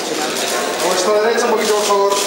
final. Vuestra derecha un poquito, por favor.